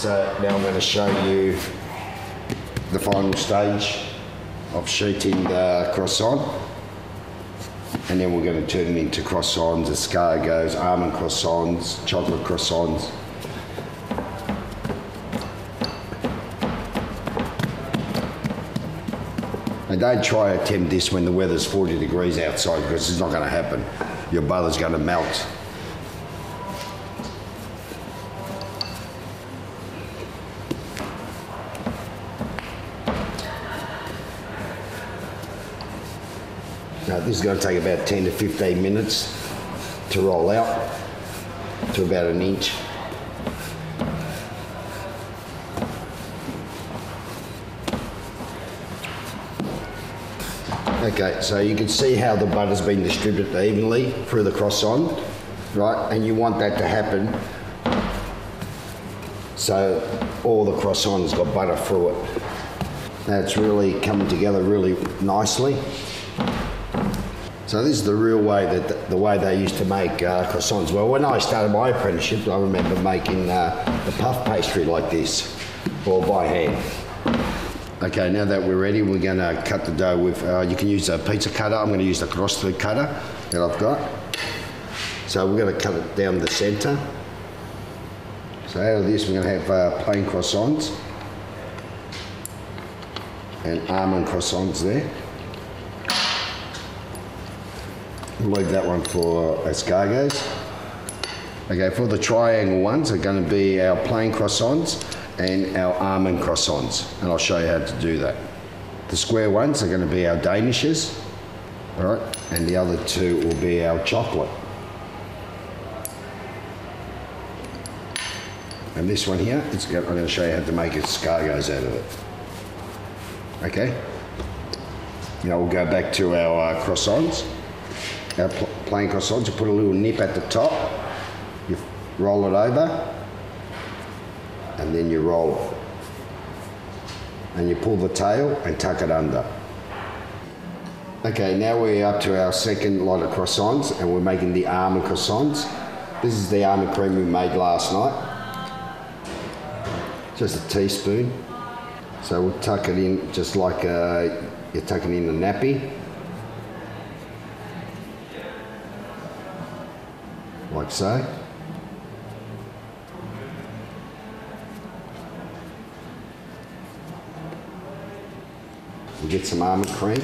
So uh, now I'm going to show you the final stage of sheeting the croissant. And then we're going to turn it into croissants, escargots, almond croissants, chocolate croissants. And don't try attempt this when the weather's 40 degrees outside because it's not going to happen. Your butter's going to melt. Now this is going to take about 10 to 15 minutes to roll out to about an inch. Okay, so you can see how the butter's been distributed evenly through the croissant, right? And you want that to happen so all the croissant has got butter through it. It's really coming together really nicely. So this is the real way that the, the way they used to make uh, croissants. Well, when I started my apprenticeship, I remember making uh, the puff pastry like this, all by hand. Okay, now that we're ready, we're going to cut the dough with, uh, you can use a pizza cutter. I'm going to use the cross cutter that I've got. So we're going to cut it down the centre. So out of this, we're going to have uh, plain croissants and almond croissants there. Leave that one for escargots. Okay, for the triangle ones are going to be our plain croissants and our almond croissants, and I'll show you how to do that. The square ones are going to be our danishes, all right, and the other two will be our chocolate. And this one here, I'm going to show you how to make escargots out of it. Okay. Now we'll go back to our uh, croissants. Our pl plain croissants, you put a little nip at the top, you roll it over, and then you roll it. And you pull the tail and tuck it under. Okay, now we're up to our second lot of croissants and we're making the almond croissants. This is the almond cream we made last night. Just a teaspoon. So we'll tuck it in just like uh, you're tucking in a nappy. Like so. We get some almond cream.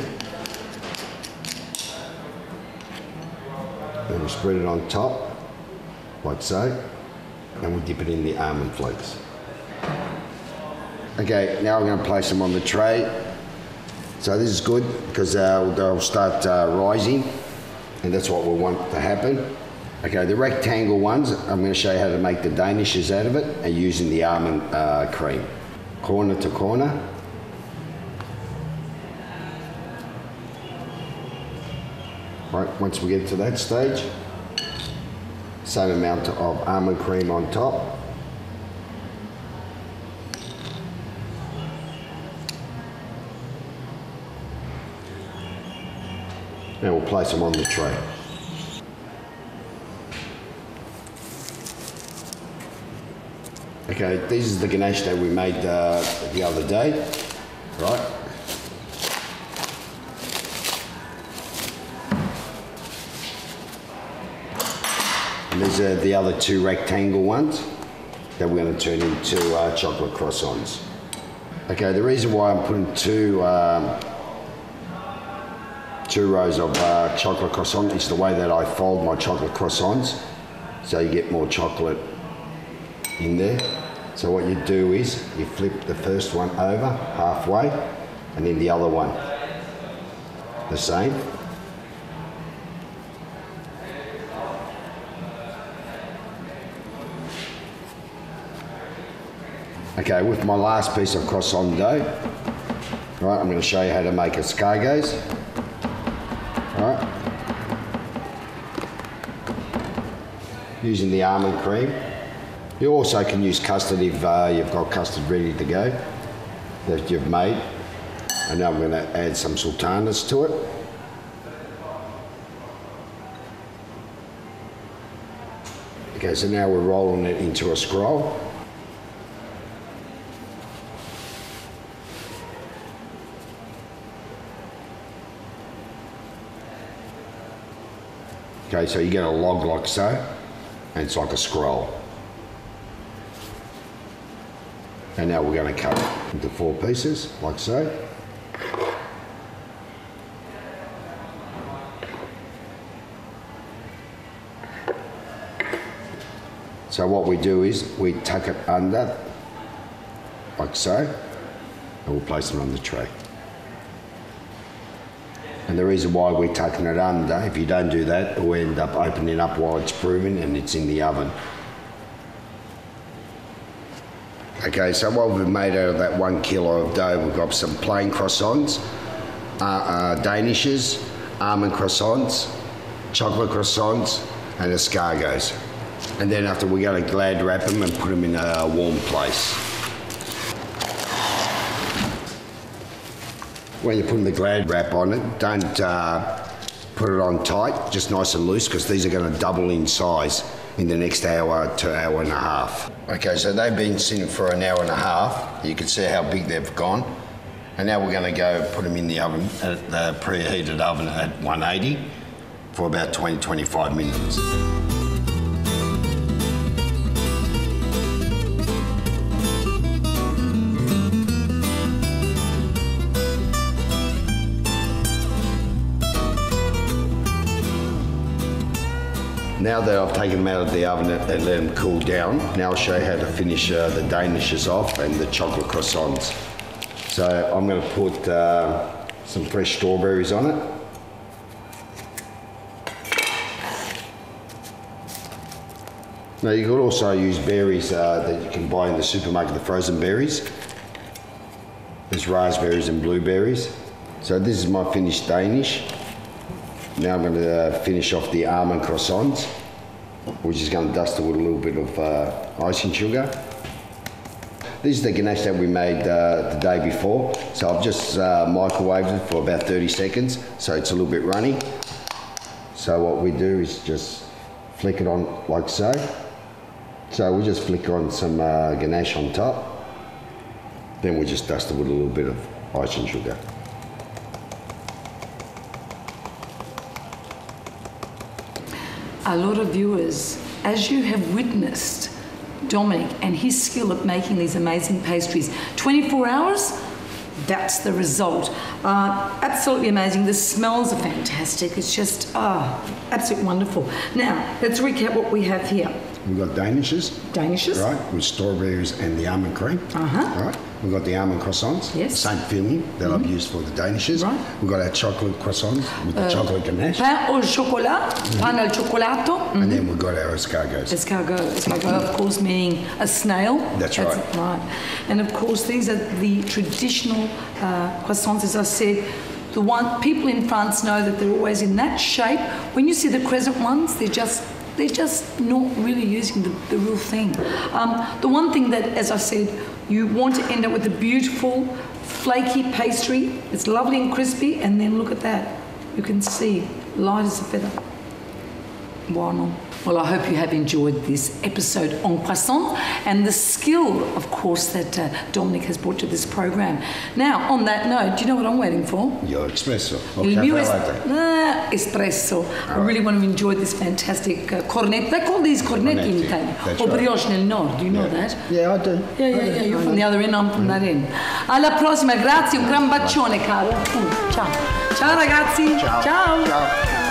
And we spread it on top, like so, and we dip it in the almond flakes. Okay, now I'm going to place them on the tray. So this is good because uh, they'll start uh, rising, and that's what we want to happen. Okay, the rectangle ones, I'm going to show you how to make the danishes out of it and using the almond uh, cream. Corner to corner. Right, once we get to that stage, same amount of almond cream on top. And we'll place them on the tray. Okay, this is the ganache that we made uh, the other day, right? And these are the other two rectangle ones that we're going to turn into uh, chocolate croissants. Okay, the reason why I'm putting two um, two rows of uh, chocolate croissant is the way that I fold my chocolate croissants, so you get more chocolate in there. So what you do is you flip the first one over halfway, and then the other one the same. Okay, with my last piece of croissant dough, right, I'm going to show you how to make escargots. All right. Using the almond cream. You also can use custard if uh, you've got custard ready to go that you've made. And now I'm going to add some sultanas to it. Okay, so now we're rolling it into a scroll. Okay, so you get a log like so, and it's like a scroll. And now we're going to cut it into four pieces, like so. So what we do is we tuck it under, like so, and we'll place it on the tray. And the reason why we're tucking it under, if you don't do that, we'll end up opening up while it's proving and it's in the oven. Okay, so what we've made out of that one kilo of dough, we've got some plain croissants, uh, uh, Danishes, almond croissants, chocolate croissants, and escargots. And then after we're going to glad wrap them and put them in a warm place. When you're putting the glad wrap on it, don't uh, put it on tight, just nice and loose because these are going to double in size in the next hour to hour and a half. Okay, so they've been sitting for an hour and a half. You can see how big they've gone. And now we're going to go put them in the oven, at the preheated oven at 180 for about 20 25 minutes. Now that I've taken them out of the oven and let them cool down, now I'll show you how to finish uh, the danishes off and the chocolate croissants. So I'm going to put uh, some fresh strawberries on it. Now you could also use berries uh, that you can buy in the supermarket, the frozen berries. There's raspberries and blueberries. So this is my finished Danish. Now I'm going to uh, finish off the almond croissants. We're just going to dust it with a little bit of uh, icing sugar. This is the ganache that we made uh, the day before. So I've just uh, microwaved it for about 30 seconds, so it's a little bit runny. So what we do is just flick it on like so. So we just flick on some uh, ganache on top. Then we just dust it with a little bit of icing sugar. A lot of viewers, as you have witnessed Dominic and his skill at making these amazing pastries, 24 hours, that's the result. Uh, absolutely amazing. The smells are fantastic. It's just, ah, oh, absolutely wonderful. Now, let's recap what we have here. We've got Danishes. Danishes. Right, with strawberries and the almond cream. Uh-huh. Right. We've got the almond croissants. Yes. Same filling that I've mm-hmm. used for the Danishes. Right. We've got our chocolate croissants with the uh, chocolate ganache. Pain au chocolat, mm-hmm. pan al cioccolato. And then mm-hmm. we've got our escargots. Escargot, escargot, of course, meaning a snail. That's right. right. And of course, these are the traditional uh, croissants, as I said. The one people in France know that they're always in that shape. When you see the crescent ones, they're just they're just not really using the, the real thing. Um, the one thing that, as I said, you want to end up with a beautiful, flaky pastry. It's lovely and crispy, and then look at that. You can see light as a feather. Wow. Well, I hope you have enjoyed this episode on croissant and the skill, of course, that uh, Dominic has brought to this program. Now, on that note, do you know what I'm waiting for? Your espresso. Or Il mio es- latte. ah, espresso. I really want to enjoy this fantastic uh, cornet. They call these cornetti in Italy. Or right. brioche nel nord. Do you know Yeah. that? Yeah, I do. Yeah, yeah, yeah. You're from the other end, I'm from that end. Alla prossima, grazie, un gran bacione, caro. Mm, Ciao. Ciao ragazzi. Ciao. Ciao. Ciao.